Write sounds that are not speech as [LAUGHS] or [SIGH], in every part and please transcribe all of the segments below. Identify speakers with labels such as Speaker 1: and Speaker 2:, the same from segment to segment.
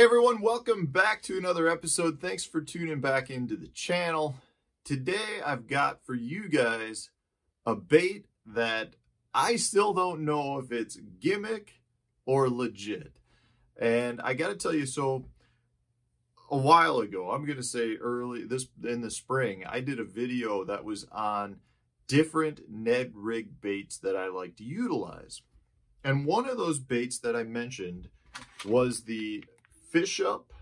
Speaker 1: everyone, welcome back to another episode. Thanks for tuning back into the channel. Today I've got for you guys a bait that I still don't know if it's gimmick or legit. And I got to tell you, so a while ago, I'm going to say early this in the spring, I did a video that was on different Ned rig baits that I like to utilize. And one of those baits that I mentioned was the fish up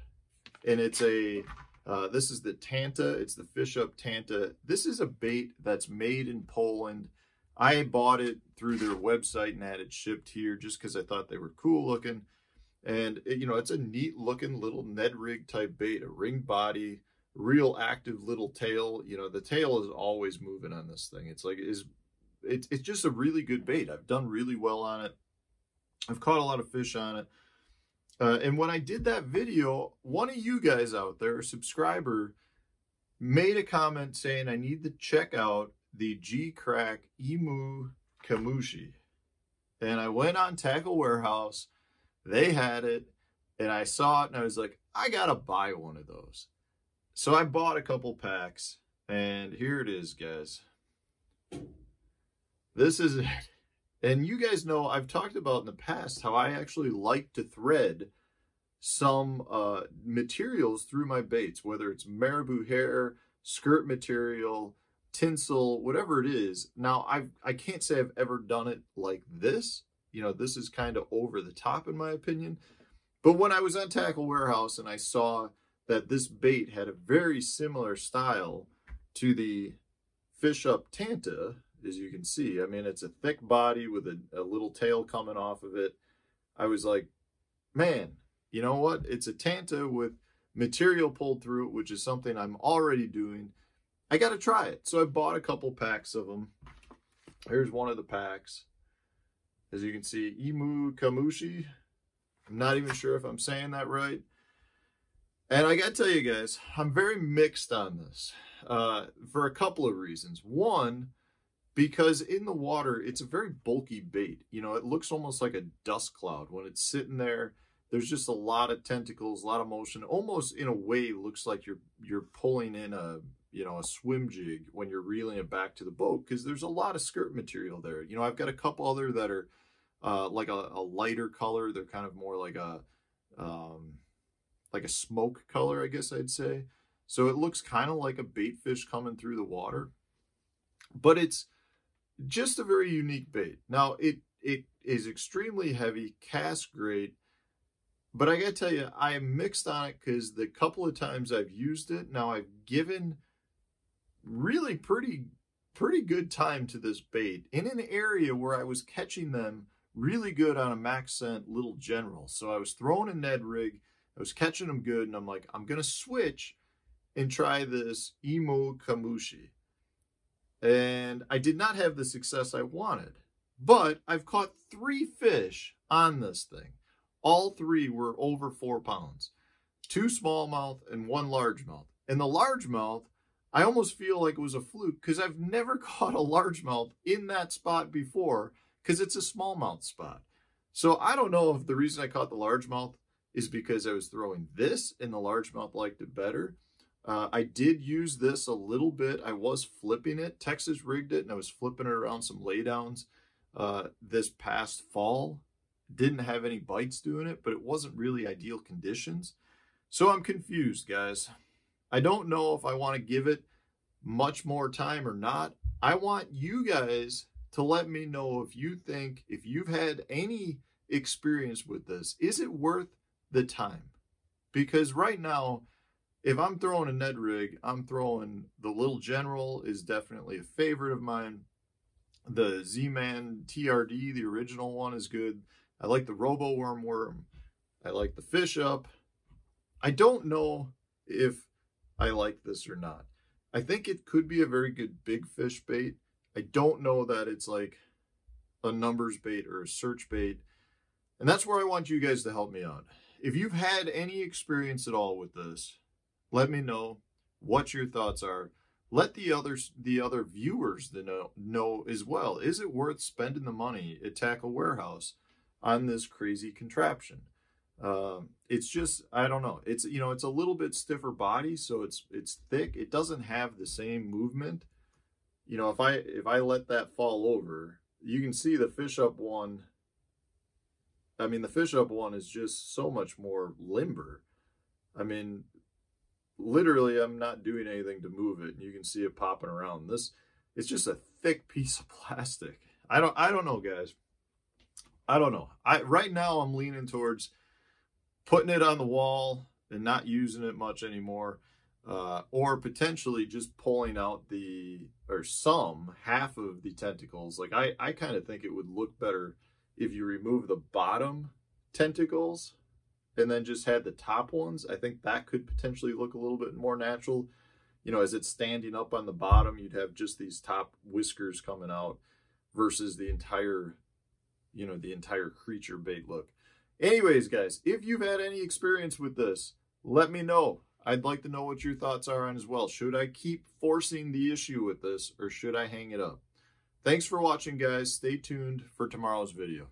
Speaker 1: and it's a uh, this is the Tanta. It's the fish up Tanta. This is a bait that's made in Poland. I bought it through their website and had it shipped here just because I thought they were cool looking. And, it, you know, it's a neat looking little Ned rig type bait, a ring body, real active little tail. You know, the tail is always moving on this thing. It's like, is it's, it's just a really good bait. I've done really well on it. I've caught a lot of fish on it. Uh, and when I did that video, one of you guys out there, a subscriber, made a comment saying I need to check out the Geecrack Emu Kamushi. And I went on Tackle Warehouse, they had it, and I saw it and I was like, I gotta buy one of those. So I bought a couple packs, and here it is, guys. This is it. And you guys know I've talked about in the past how I actually like to thread some uh, materials through my baits, whether it's marabou hair, skirt material, tinsel, whatever it is. Now, I I can't say I've ever done it like this. You know, this is kind of over the top in my opinion. But when I was on Tackle Warehouse and I saw that this bait had a very similar style to the Fish Up Tanta, as you can see. I mean, it's a thick body with a, a little tail coming off of it. I was like, man, you know what? It's a Tanta with material pulled through it, which is something I'm already doing. I got to try it. So I bought a couple packs of them. Here's one of the packs. As you can see, Emu Kamushi. I'm not even sure if I'm saying that right. And I got to tell you guys, I'm very mixed on this uh, for a couple of reasons. One, because in the water, it's a very bulky bait. You know, it looks almost like a dust cloud when it's sitting there. There's just a lot of tentacles, a lot of motion. Almost in a way, looks like you're you're pulling in a you know a swim jig when you're reeling it back to the boat because there's a lot of skirt material there. You know, I've got a couple other that are uh, like a, a, lighter color. They're kind of more like a um, like a smoke color, I guess I'd say. So it looks kind of like a bait fish coming through the water, but it's just a very unique bait. Now it it is extremely heavy, cast great, but I gotta tell you, I am mixed on it because the couple of times I've used it, now I've given really pretty pretty good time to this bait in an area where I was catching them really good on a max scent little general. So I was throwing a Ned rig, I was catching them good, and I'm like, I'm gonna switch and try this Emu Kamushi and I did not have the success I wanted. But I've caught three fish on this thing. All three were over four pounds. Two smallmouth and one largemouth. And the largemouth, I almost feel like it was a fluke because I've never [LAUGHS] caught a largemouth in that spot before because it's a smallmouth spot. So I don't know if the reason I caught the largemouth is because I was throwing this and the largemouth liked it better uh, I did use this a little bit. I was flipping it. Texas rigged it and I was flipping it around some laydowns uh, this past fall. Didn't have any bites doing it, but it wasn't really ideal conditions. So I'm confused, guys. I don't know if I want to give it much more time or not. I want you guys to let me know if you think, if you've had any experience with this, is it worth the time? Because right now, if I'm throwing a Ned rig, I'm throwing the Little General is definitely a favorite of mine. The Z-Man TRD, the original one, is good. I like the Roboworm Worm. I like the Fish Up. I don't know if I like this or not. I think it could be a very good big fish bait. I don't know that it's like a numbers bait or a search bait. And that's where I want you guys to help me out. If you've had any experience at all with this, let me know what your thoughts are. Let the others, the other viewers know, know as well. Is it worth spending the money at Tackle Warehouse on this crazy contraption? Um, it's just I don't know. It's you know it's a little bit stiffer body, so it's it's thick. It doesn't have the same movement. You know, if I if I let that fall over, you can see the fish up one. I mean, the fish up one is just so much more limber. I mean, literally, I'm not doing anything to move it, and you can see it popping around. This it's just a thick piece of [LAUGHS] plastic. I don't I don't know, guys. I don't know. I right now I'm leaning towards putting it on the wall and not using it much anymore. Uh, or potentially just pulling out the or some half of the tentacles. Like I, I kind of think it would look better if you remove the bottom tentacles and then just had the top ones. I think that could potentially look a little bit more natural. You know, as it's standing up on the bottom, you'd have just these top whiskers coming out versus the entire, you know, the entire creature bait look. Anyways, guys, if you've had any experience with this, let me know. I'd like to know what your thoughts are on as well. Should I keep forcing the issue with this or should I hang it up? Thanks for watching, guys. Stay tuned for tomorrow's video.